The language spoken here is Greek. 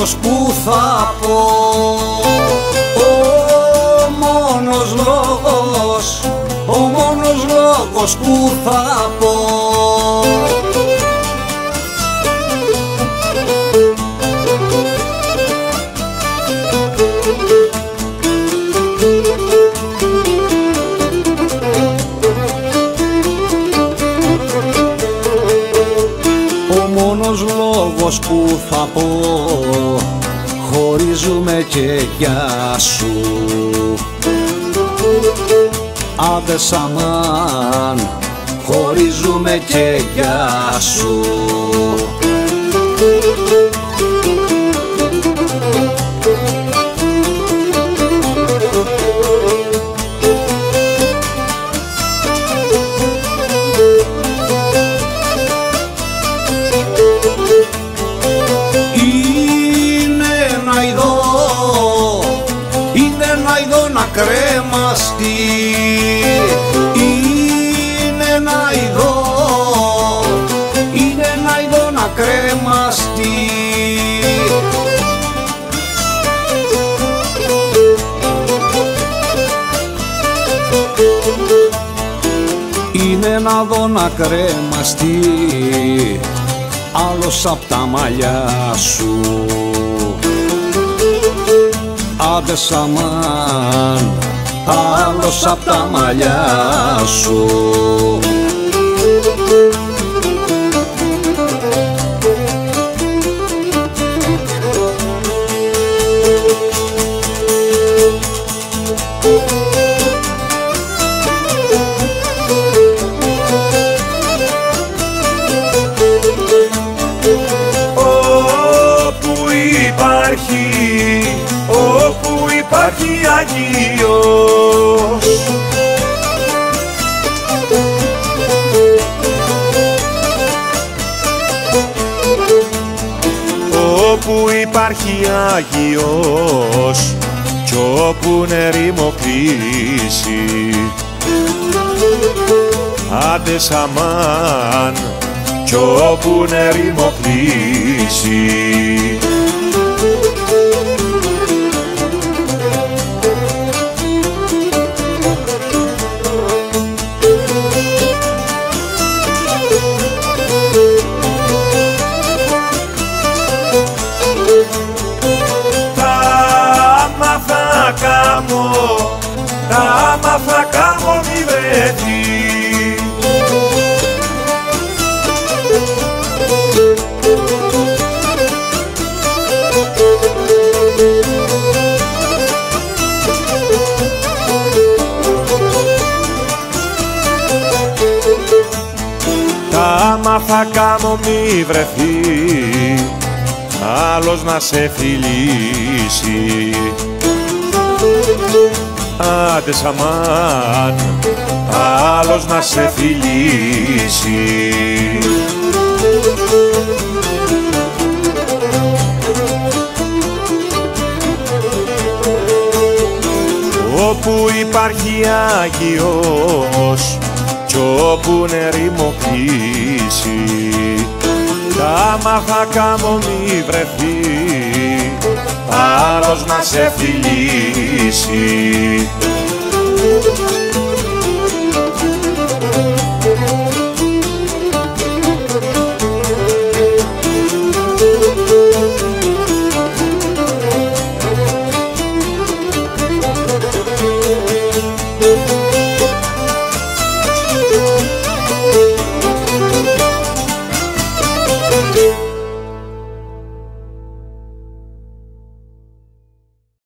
λόγος που θα πω. Ο μόνος λόγος, ο μόνος λόγος που θα πω λόγος που θα πω Χωρίζουμε και γεια σου. Άντε σαμάν Χωρίζουμε και γεια σου κρέμαστη Είναι ένα ειδό, είναι ένα ειδό να κρέμαστη Είναι ένα δω να κρέμαστη άλλος απ' τα μαλλιά σου. Άντε σαμάν, άλλος απ' τα μαλλιά σου όπου υπάρχει Αγίος Όπου υπάρχει Άγιος κι όπου νερήμο κλείσει Άντε σαμάν κι όπου νερήμο κλείσει τα άμα θα κάμω μη βρεθεί Τα άμα θα κάνω μη βρεθεί άλλος να σε φιλήσει Άντε σαμάν, άλλος να σε φιλήσει. Όπου υπάρχει Άγιος κι όπου νερήμο κλείσει. Τα μάχα κάμω μη βρεθεί άλλος να σε φιλήσει you.